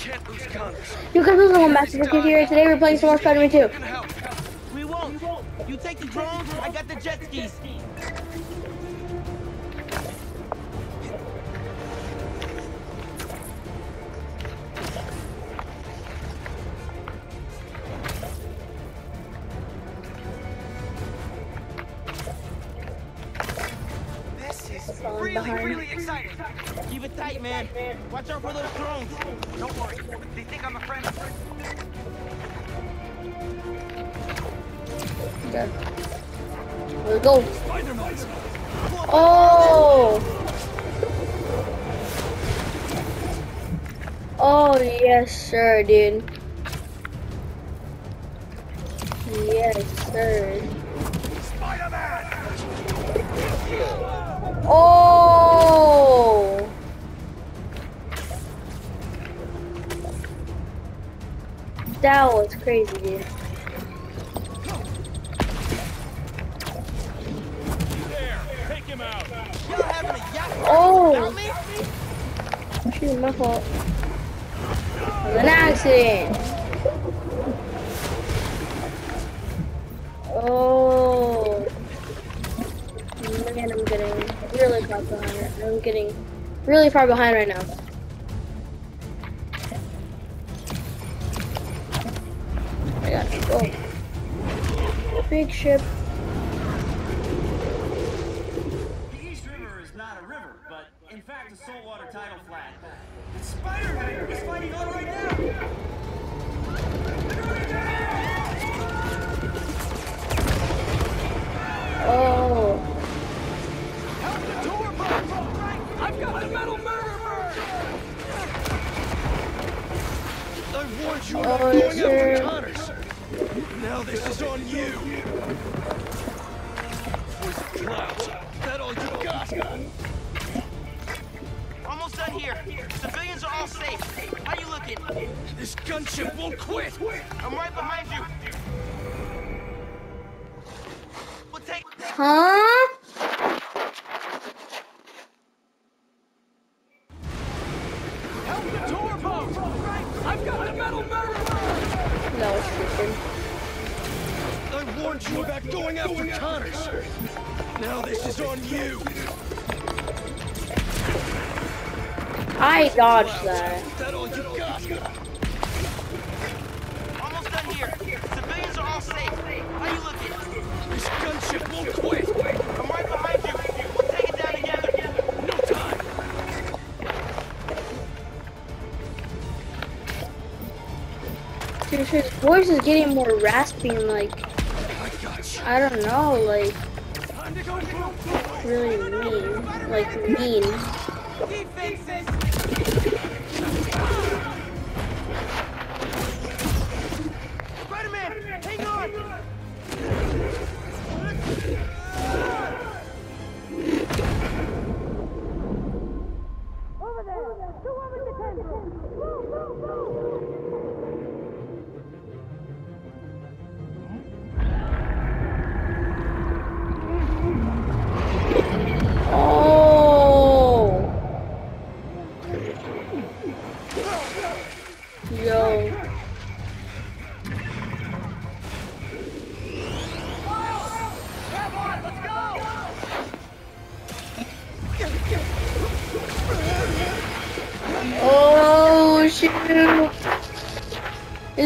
can't lose Connors. You can lose the home master because here today we're playing some more Spider-Man 2. We won't. You take the drones, I got the jet skis. This is really, really exciting. Keep it tight, man. Watch out for those drones. Don't worry. They think I'm a friend. Okay. Let's go. Oh! Oh, yes, sir, dude. Yes, sir. Spider-Man! Oh! That was crazy, dude. There, take him out. Y'all having a oh. yacht Oh! Shoot, my fault. An accident. Oh. Man, I'm getting really far behind. I'm getting really far behind right now. Big ship. The East River is not a river, but in fact a saltwater tidal flat. It's Spider-Man! He's fighting on right now! Oh. Help the tour bus! I've got the metal murder bird! I warned you about Oh, going after Connors. Now this is on you. Poison clouds. That all you got? Almost done here. Civilians are all safe. How you looking? This gunship won't quit. I'm right behind you. We'll take. Huh? Help the tour! I've got the metal murder bird! That was. I warned you about going after Connors. Now this is on you. I dodged that. That all you got? Almost done here. Civilians are all safe. How you looking? This gunship won't quit. I'm right behind you. We'll take it down together. No time. Dude, his voice is getting more raspy and like, I. I don't know, like really mean. Like mean.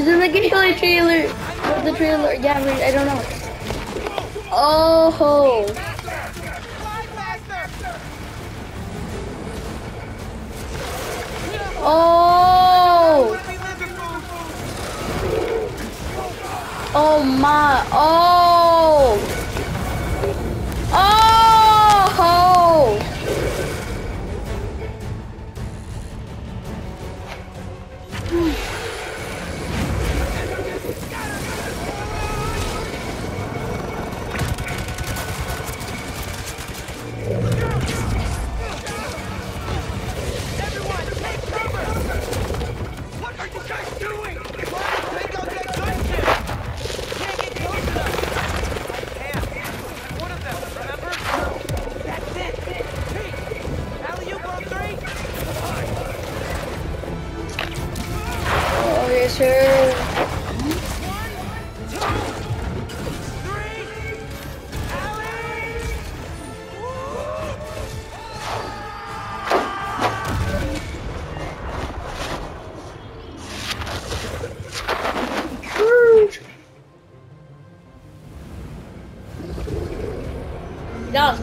Is in the gameplay trailer? The trailer? Yeah, I don't know. Oh. Oh. Oh my. Oh.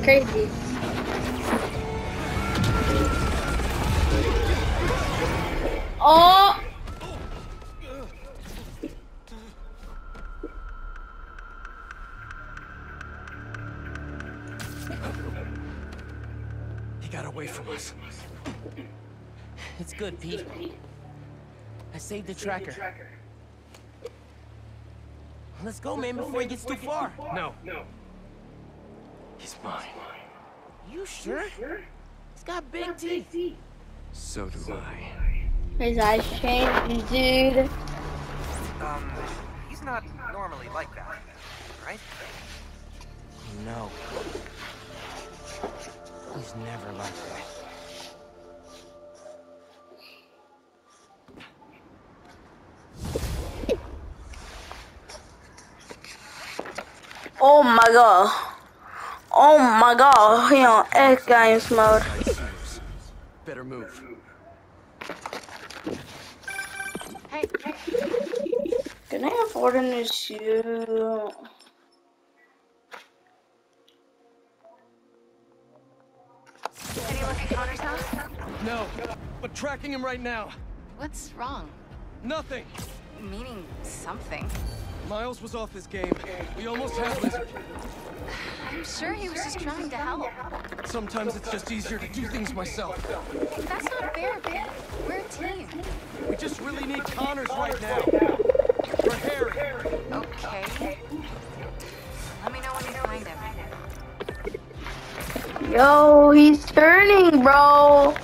Crazy. Oh! He got away from us. It's good, Pete. I saved the tracker. Let's go, man, before he gets too far. No. He's mine. You sure? He's got big teeth. So do I. His eyes changed, dude. Um, he's not normally like that, right? No. He's never like that. Oh my god. Oh my god, he on X Games mode. Better move. Hey, Can I afford a new suit? any look at Connor's house? No, but tracking him right now. What's wrong? Nothing. Meaning something. Miles was off his game. We almost had Lizard. I'm sure he was just trying to help. Sometimes it's just easier to do things myself. That's not fair, Pete. We're a team. We just really need Connors right now. For Harry. Okay. Let me know when you find him. Yo, he's turning, bro.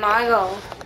My god.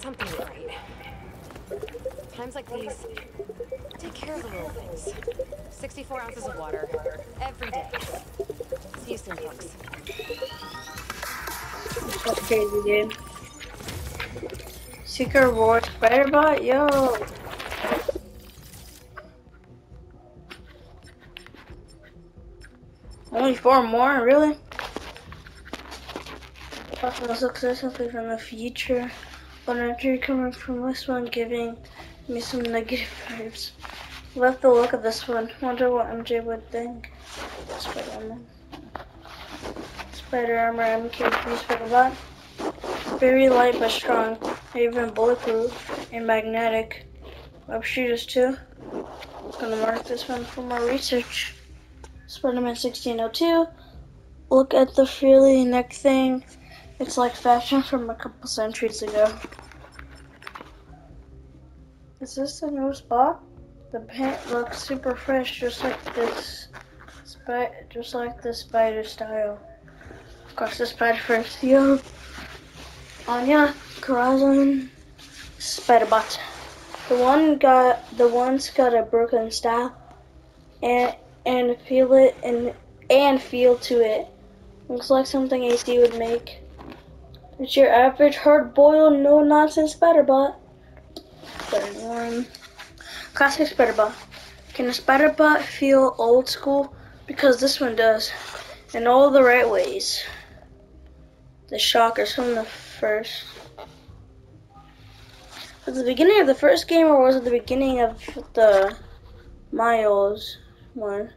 Something right. Times like these, take care of the little things. 64 ounces of water, every day. See you soon, folks. Crazy, dude. Secret War Spider-Bot? Yo! Only four more? Really? Possible success from the future. But energy coming from this one giving me some negative vibes. Love the look of this one. Wonder what MJ would think. Spider-Man. Spider armor MK3 Spider Bot. Very light but strong, even bulletproof and magnetic. Web shooters too. Gonna mark this one for more research. Spider-Man 1602. Look at the frilly neck thing. It's like fashion from a couple centuries ago. Is this the new spot? The pant looks super fresh, just like this, just like the spider style. Of course, the spider first. Yo, Anya, Corazon, Spiderbot. The one got the one's got a broken style. and and feel it and and feel to it. Looks like something AC would make. It's your average hard boiled no nonsense spider bot. Spider Norm. Classic spider bot. Can a spider bot feel old school? Because this one does. In all the right ways. The shockers from the first. Was the beginning of the first game or was it the beginning of the Miles one?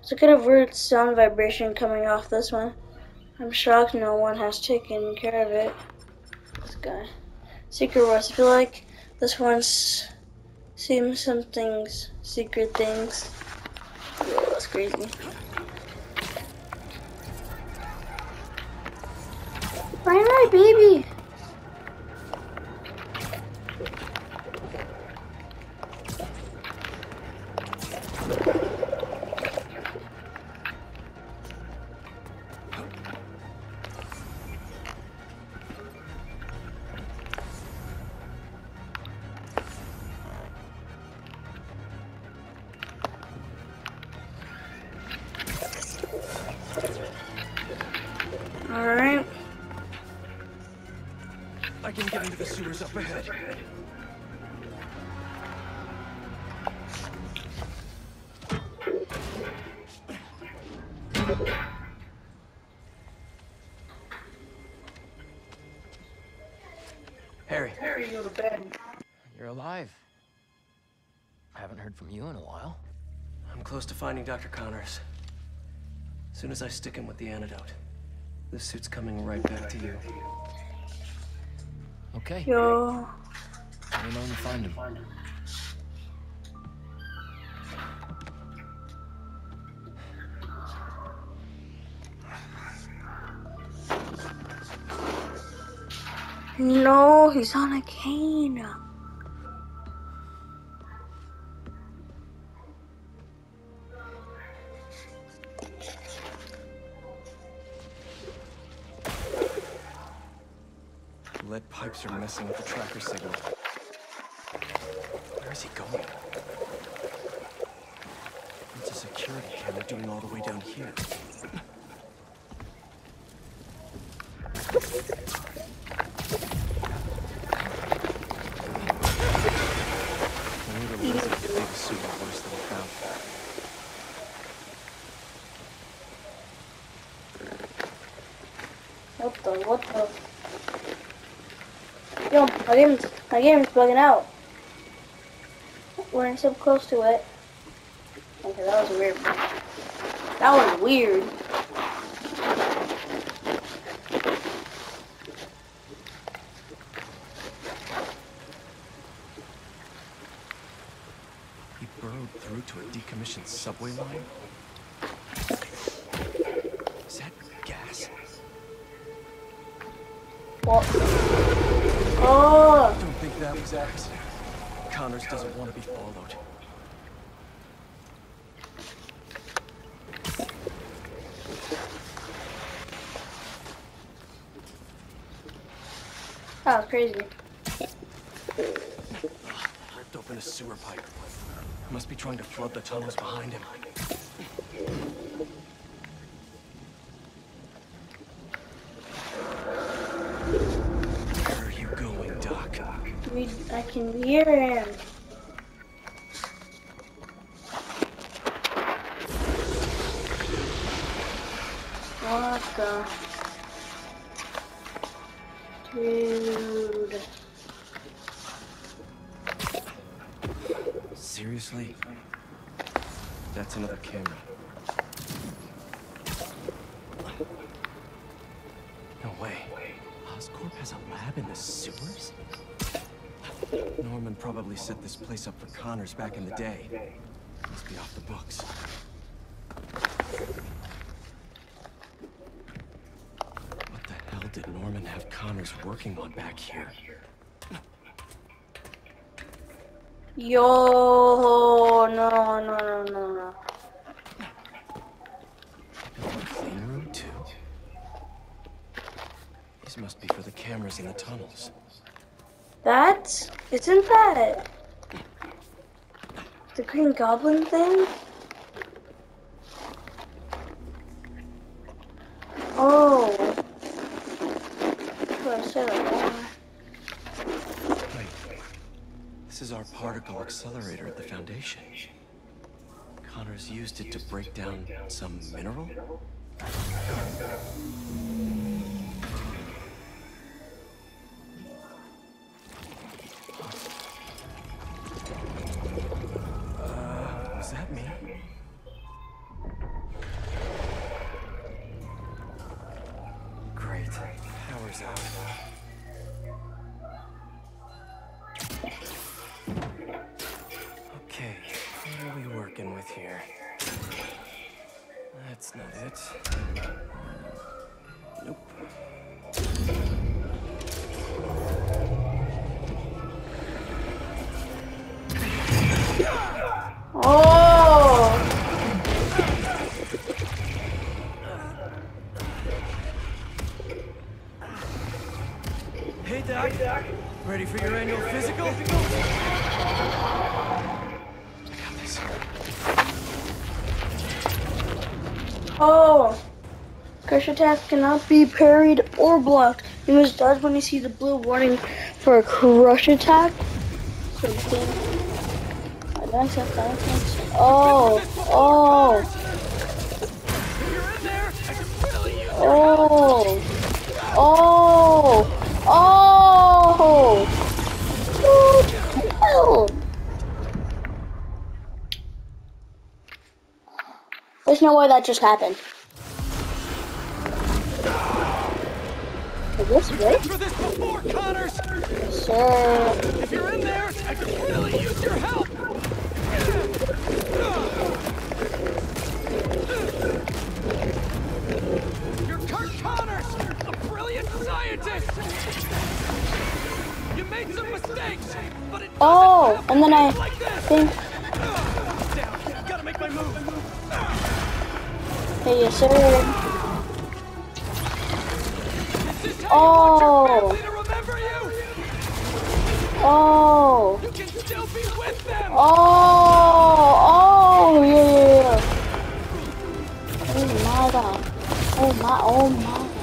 It's a kind of weird sound vibration coming off this one. I'm shocked no one has taken care of it. This guy. Secret Wars. I feel like this one's seen some things, secret things. Yeah, that's crazy. Find my baby. Harry. Harry, go to bed. You're alive. I haven't heard from you in a while. I'm close to finding Dr. Connors. As soon as I stick him with the antidote, this suit's coming right back to you. Okay. Yo. Let me know when you find him. No, he's on a cane. Lead pipes are messing with the tracker signal. Where is he going? What's a security camera doing all the way down here? What the, what the? Yo, my game's, my game's bugging out. We're so close to it. Okay, that was weird. That was weird. He burrowed through to a decommissioned subway line? What? Oh, Don't think that was accident. Connors doesn't want to be followed. that was crazy. Ripped open a sewer pipe. Must be trying to flood the tunnels behind him. Where are you going, Doc? We, I can hear him. What the? Dude. Seriously? That's another camera. No way. Oscorp has a lab in the sewers? Norman probably set this place up for Connors back in the day. Must be off the books. What the hell did Norman have working on back here? Yo, no, no, no, no, no. Clean room, too? These must be for the cameras in the tunnels. That isn't that the Green Goblin thing? Oh. What I said that. Wait. This is our particle accelerator at the Foundation. Connors used it to break down some mineral? Uh, was that me? Attack cannot be parried or blocked. You must dodge when you see the blue warning for a crush attack. So. Oh, oh, oh, oh, oh. Hell? There's no way that just happened. Is this right? For this before, Connors! Sir. If you're in there, I could really use your help! You're Kurt Connors, a brilliant scientist! You made some mistakes, but it Oh, and then I like think, Down, gotta make my move! hey, yes, sir. Oh. your family you? Oh, can still be with them! oh, oh, yeah, yeah, yeah. Oh my god. Oh my, oh my god.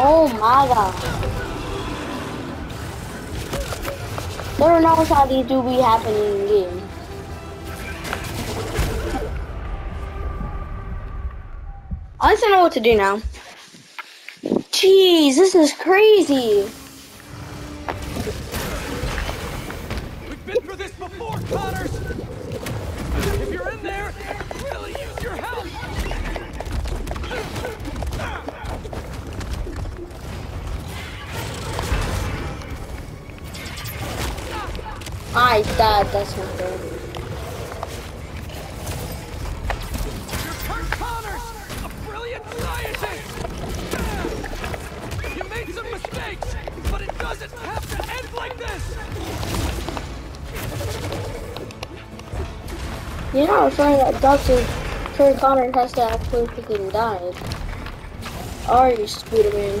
Oh my god. Lord knows how these do be happening in game. I don't know what to do now. Jeez, this is crazy. We've been through this before, Connors! If you're in there, I could really use your help! I died, that's not Dr. Kurt Connor has to actually freaking die. Are you, Spider-Man?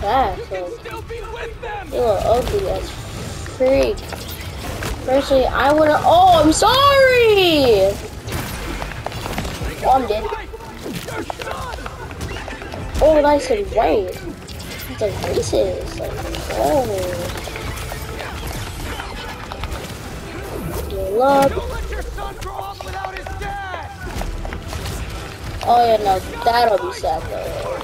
fast. You are ugly as freak. Personally, I would have. Oh, I'm sorry! Oh, I'm dead. Oh, nice and white. It's like oh. Your dad! Oh, yeah, no, that'll be sad though.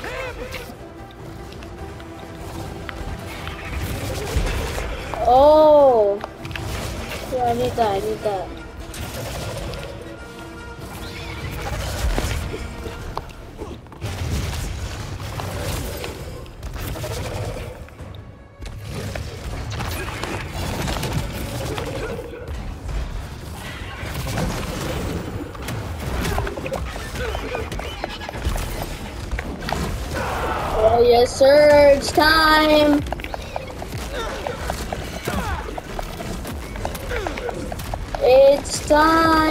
Oh. Yeah, I need that, I need that. Oh yes sir, it's time! It's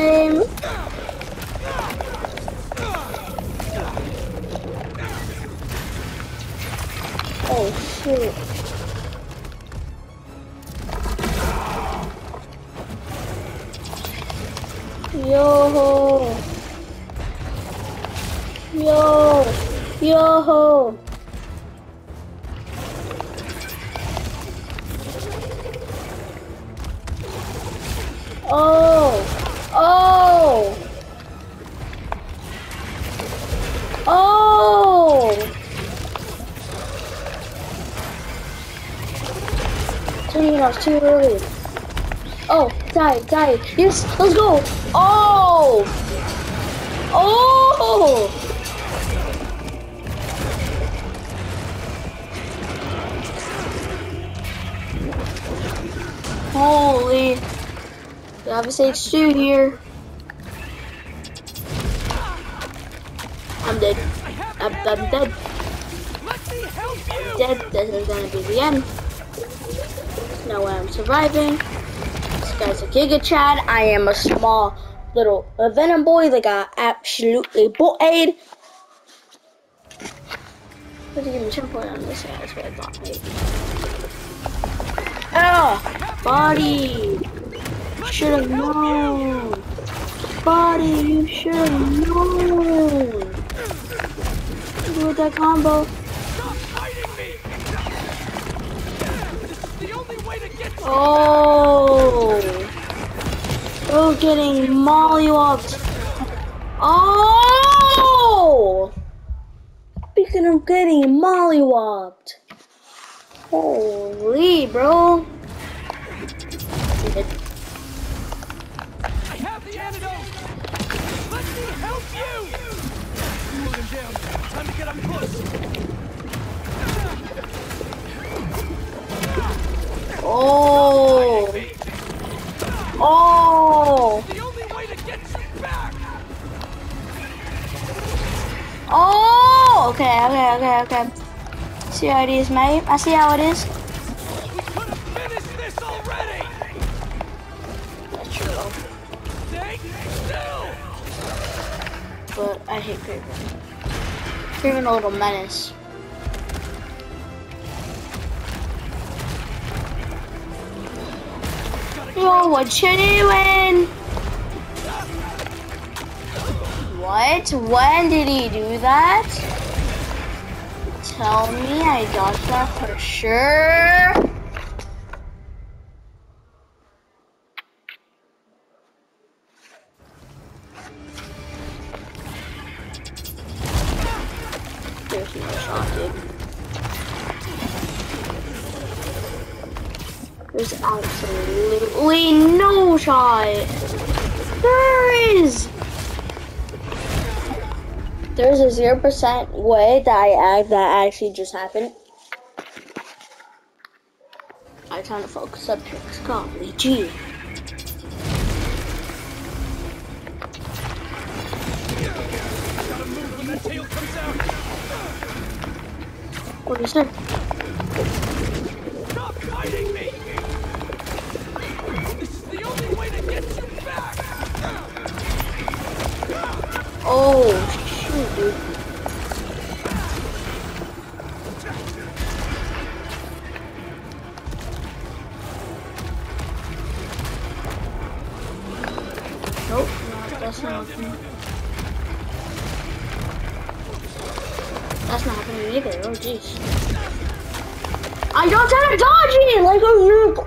It too early. Oh, die, die. Yes, let's go. Oh! Oh! Holy. We have a stage two here. I'm dead. I'm, I'm dead. Dead. This is gonna be the end. No way I'm surviving. This guy's a Giga Chad. I am a small little Venom boy that got absolutely bullied. But give me 10 point on this guy, that's what I thought maybe. Ah! Body! Should have known! Body, you should have known! With that combo. Oh! Oh, getting mollywopped. Oh! Speaking of getting mollywopped. Holy, bro. I have the antidote! Let me help you! Put him down. Time to get up close. Oh! Oh! Oh! Okay, okay, okay, okay. See how it is, mate. I see how it is. But I hate Kraven. Kraven a little menace. What you doing? What? When did he do that? Tell me I dodged that for sure. There is. There's a zero percent way that I act that actually just happened. I trying to focus up here. Golly gee. What is there? Oh, shoot, dude. Nope, no, that's not happening. That's not happening either, oh jeez. I don't try to dodge it! Like a look!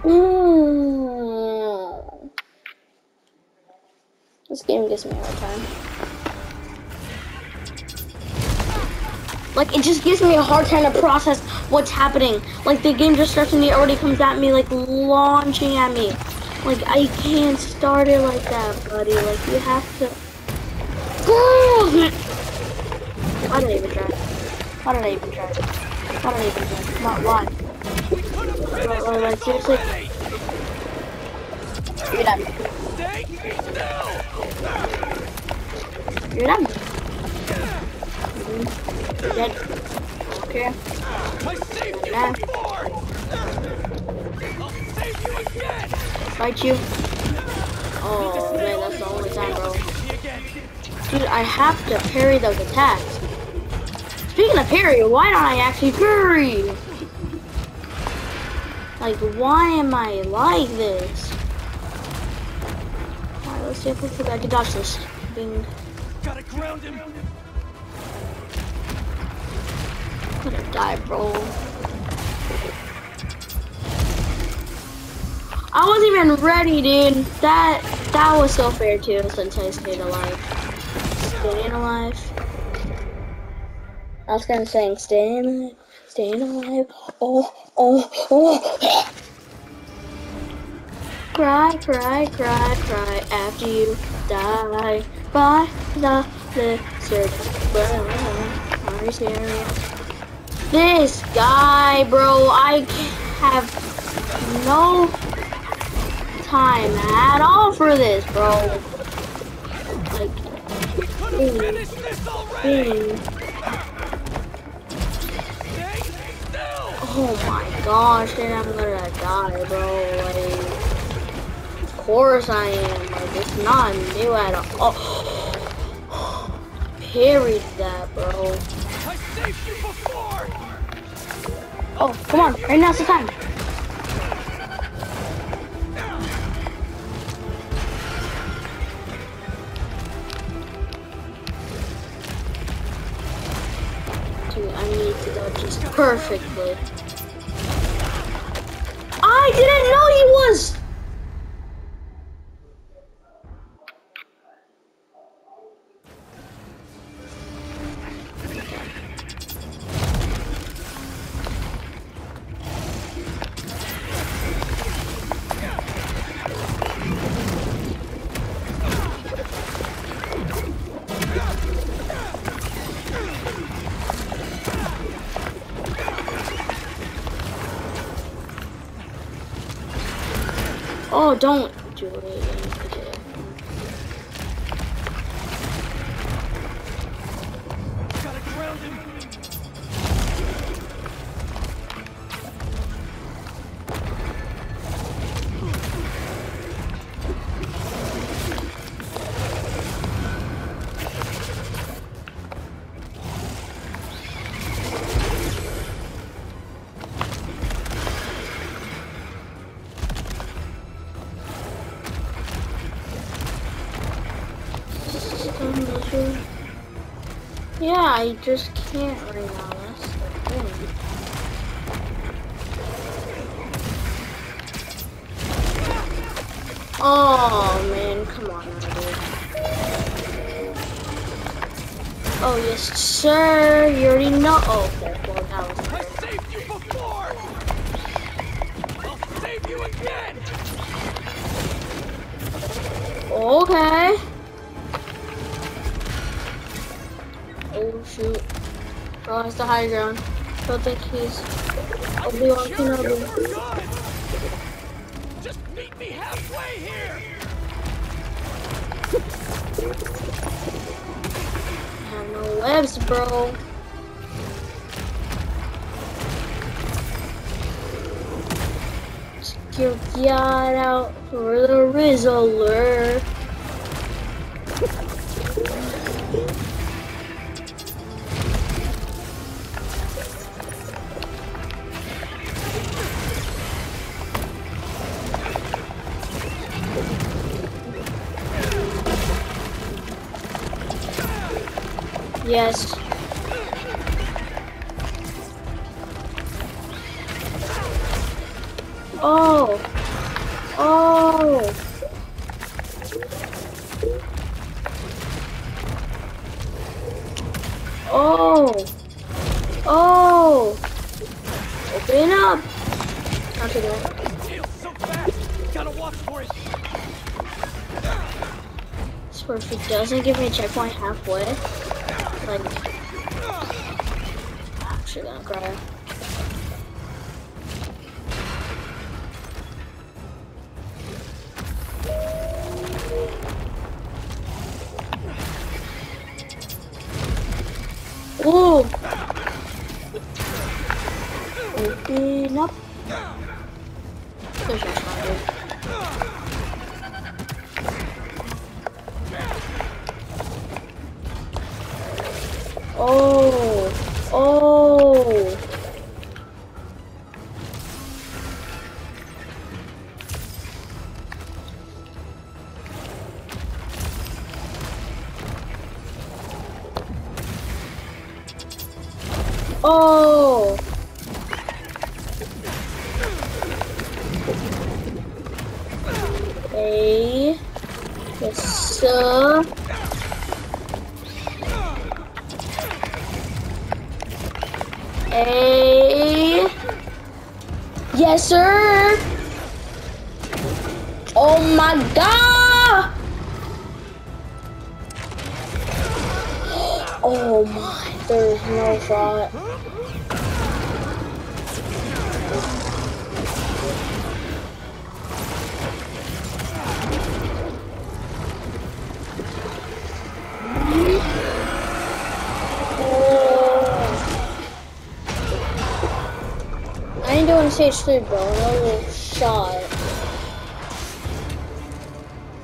This game gets me all the time. Like it just gives me a hard time to process what's happening. Like the game just starts and it already comes at me like launching at me. Like I can't start it like that, buddy. Like you have to. Why did I even try? Why did I even try? Why did I even try? Not why. Why, why, seriously? You're done. You're done. Mhm. You're dead. Okay. I saved you before! I'll save you again! Fight you. Oh man, that's the only time, bro. Dude, I have to parry those attacks. Speaking of parry, why don't I actually parry? Like, why am I like this? Alright, let's see if we can, I can dodge this. Bing. Gotta ground him! Die, bro. I wasn't even ready, dude. That that was so fair too, since I stayed alive. Staying alive. I was gonna say staying alive, staying alive. Oh, oh, oh. Cry, cry, cry, cry after you die by the lizard. Are you serious? This guy, bro, I have no time at all for this, bro. Like, already! Oh my gosh, I'm gonna die, bro. Like, of course I am. Like, it's not new at all. Oh, that, bro. I saved you before! Oh, come on, right now's the time. Dude, I need to dodge this perfectly. I didn't know he was! Oh, don't do it. Just Don't think he's Obi-Wan Sure, you're Kenobi. Just meet me halfway here! I have no webs, bro. Get out for the Rizzler. guess. Oh! Oh! Oh! Oh! Open up! After that. So fast. Gotta watch for it. So If it doesn't give me a checkpoint halfway. I'm Yes, sir. I ain't doing stage three, bro. Shot.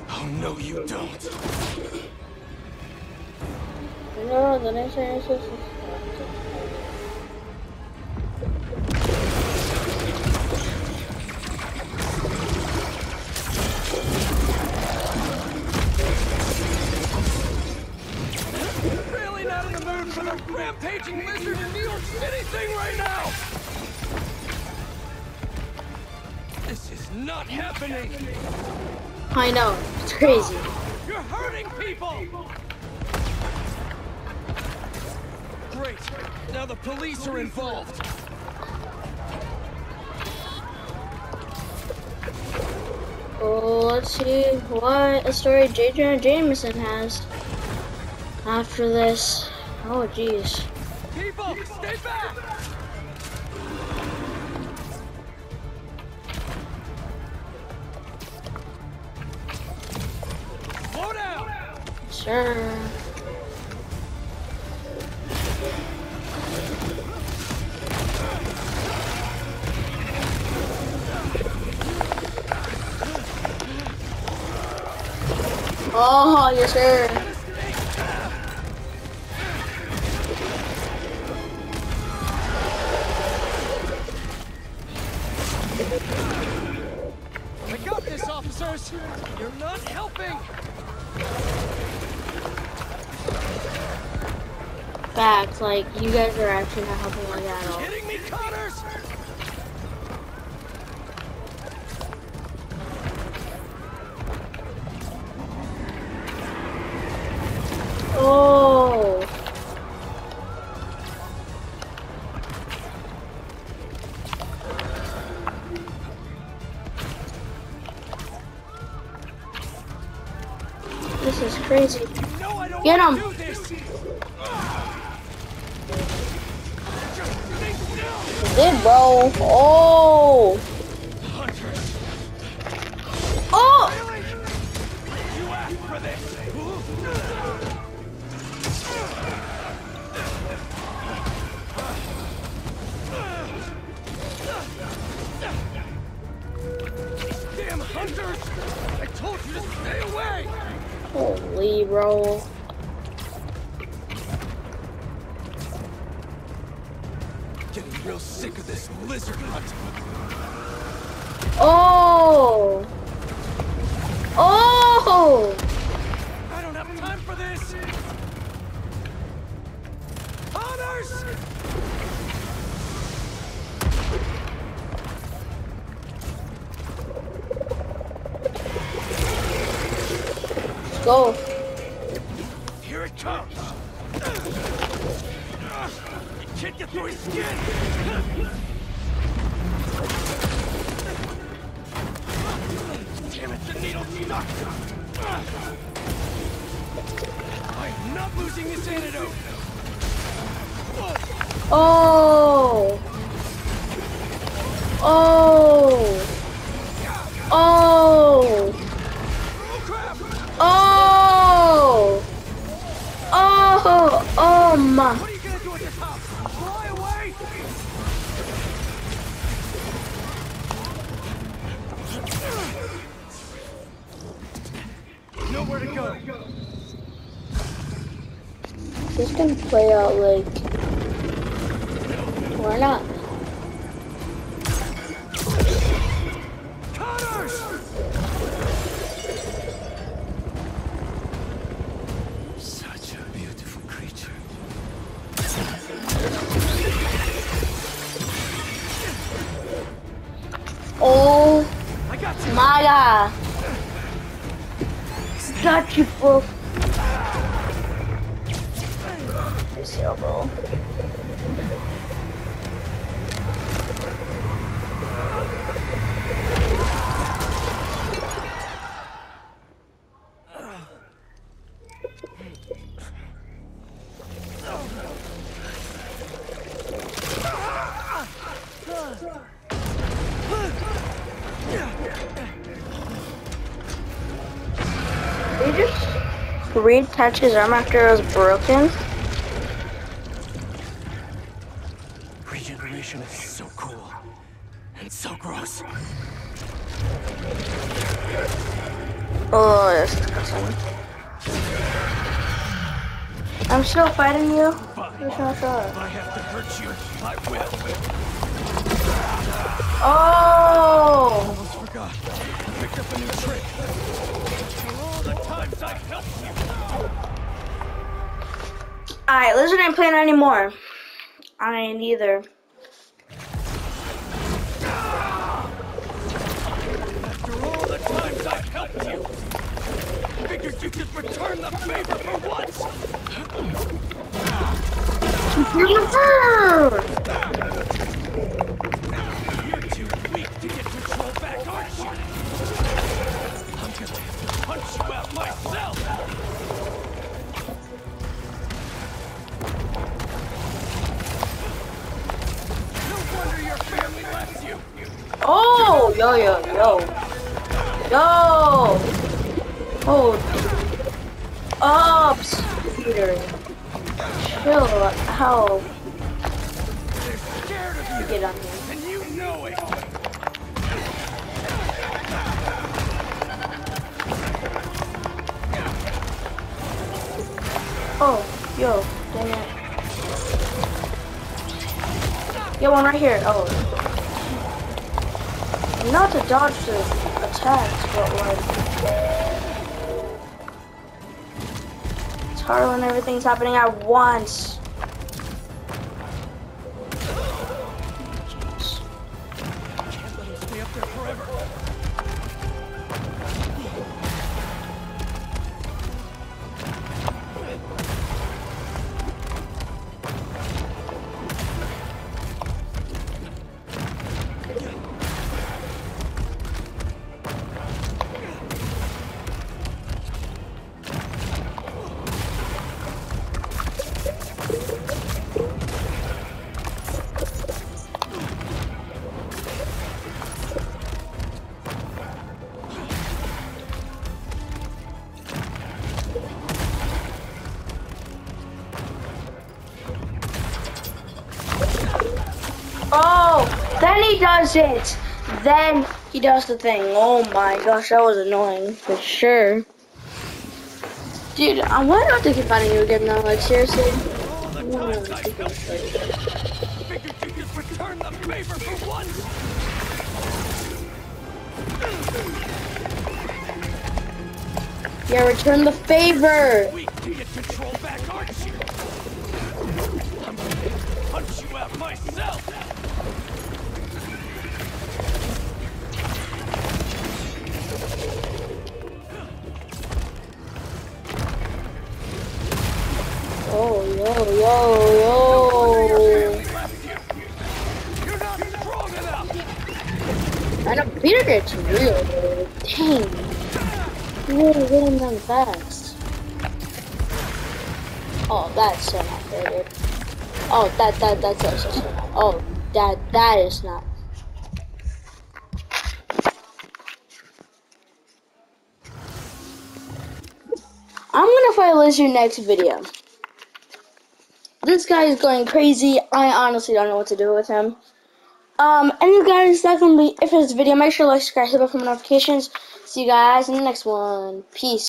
Oh, no, you don't. No, the next one is just. Really not in the mood for the rampaging lizard in New York City thing right now. Not happening. I know, it's crazy. You're hurting people. Great. Now the police are involved. Oh, let's see what a story J. Jonah Jameson has after this. Oh, jeez. People, stay back. Sure. Oh, yes, sir. Like, you guys are actually not helping like at all. Bro. Getting real sick of this lizard hunt. Oh. This can play out like. Why not? Reattach his arm after it was broken? Regeneration is so cool. And so gross. Oh, that's disgusting. I'm still fighting you. Just not sure. If I have to hurt you, I will. Oh! Almost forgot. I picked up a new trick. For all the times I've helped Alright, Lizard ain't playing anymore. I ain't either. After all the times I've helped you. Figured you could return the favor for once. You're too weak to get control back, aren't you? I'm gonna have to punch you out myself. Oh! Yo, yo, yo. Yo! Oh. Ups, Peter. Chill. How? They're scared of you, Get on here. and you know it. Oh, yo, dang it. Yo, one right here. Oh. Not to dodge the attacks, but like. It's hard when everything's happening at once. Then he does the thing. Oh my gosh, that was annoying for sure. Dude, I why not to keep fighting you again now? Like seriously. All the times I've helped you. Figured you could return the favor for once. Yeah, return the favor. Weak to get control back, aren't you? I'm gonna punch you out myself. Yo, yo. You're not strong enough! I know Peter gets real, dude. Dang. Fast. Oh, that's so not fair, dude. Oh, that, that, that's so, so, so. Oh, that, that is not. I'm gonna fight Lizard next video. This guy is going crazy. I honestly don't know what to do with him. Um, and you guys, that's gonna be it for this video. Make sure to like, subscribe, hit the bell for notifications. See you guys in the next one. Peace.